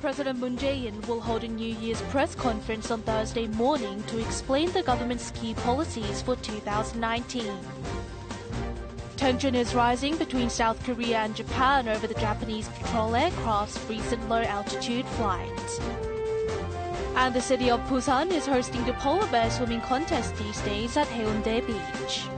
President Moon Jae-in will hold a New Year's press conference on Thursday morning to explain the government's key policies for 2019. Tension is rising between South Korea and Japan over the Japanese patrol aircraft's recent low-altitude flight. And the city of Busan is hosting the polar bear swimming contest these days at Haeundae Beach.